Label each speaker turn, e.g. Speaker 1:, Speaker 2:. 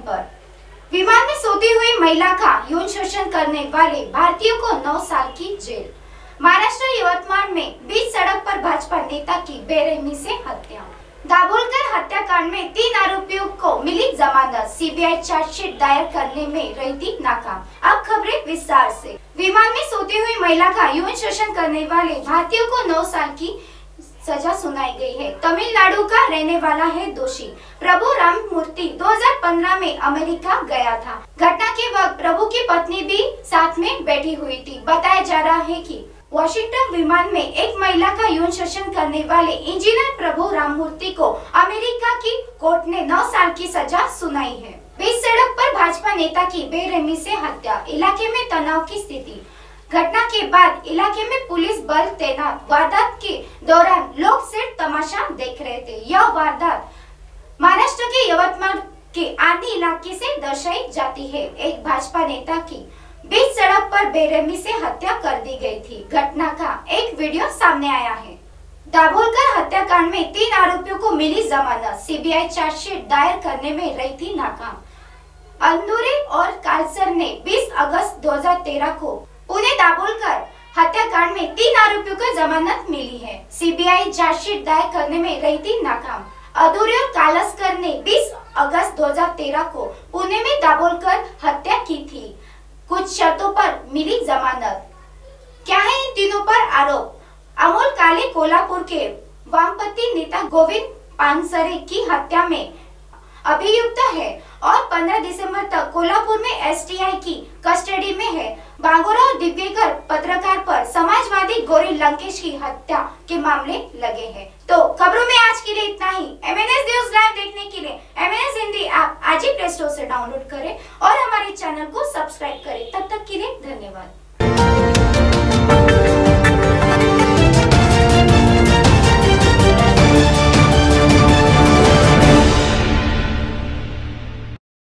Speaker 1: पर। विमान में सोती हुई महिला का यौन शोषण करने वाले भारतीयों को 9 साल की जेल। महाराष्ट्र यवतमाल में बीच सड़क पर भाजपा नेता की बेरहमी से हत्या। दाभोलकर हत्याकांड में तीन आरोपियों को मिली जमानत। सीबीआई चार्जशीट दायर करने में रही थी नाकाम। अब खबरें विस्तार से। विमान में सोती हुई महिला का यौन शोषण करने वाले भारतीयों को नौ साल की सजा सुनाई गई है। तमिलनाडु का रहने वाला है दोषी। प्रभु राम मूर्ति 2015 में अमेरिका गया था। घटना के वक्त प्रभु की पत्नी भी साथ में बैठी हुई थी। बताया जा रहा है कि वॉशिंगटन विमान में एक महिला का यौन शोषण करने वाले इंजीनियर प्रभु राममूर्ति को अमेरिका की कोर्ट ने 9 साल की सजा सुनाई है। बीच सड़क पर भाजपा नेता की बेरहमी से हत्या। इलाके में तनाव की स्थिति घटना के बाद इलाके में पुलिस बल तैनात। वारदात के दौरान लोग सिर्फ़ तमाशा देख रहे थे। यह वारदात महाराष्ट्र के यवतमाल के आदि इलाके से दर्शाई जाती है। एक भाजपा नेता की बीच सड़क पर बेरहमी से हत्या कर दी गई थी। घटना का एक वीडियो सामने आया है। दाभोलकर हत्याकांड में तीन आरोपियों को मिली जमानत। सीबीआई चार्जशीट दायर करने में रही थी नाकाम। अंदूरे और कालसर ने 20 अगस्त 2013 को पुणे दाभोलकर हत्याकांड में तीन आरोपियों को जमानत मिली है। सीबीआई चार्जशीट दायर करने में रही थी नाकाम। अधूरे और कालस्कर ने 20 अगस्त 2013 को पुणे में दाभोलकर हत्या की थी। कुछ शर्तों पर मिली जमानत। क्या है इन तीनों पर आरोप? अमोल काले कोल्हापुर के वामपंथी नेता गोविंद पानसरे की हत्या में अभियुक्त है और 15 दिसंबर तक कोल्हापुर में एसटीआई की कस्टडी में है। बांगोरा दिव्यकर पत्रकार पर समाजवादी गोरी लंकेश की हत्या के मामले लगे हैं। तो खबरों में आज के लिए इतना ही। एमएनएस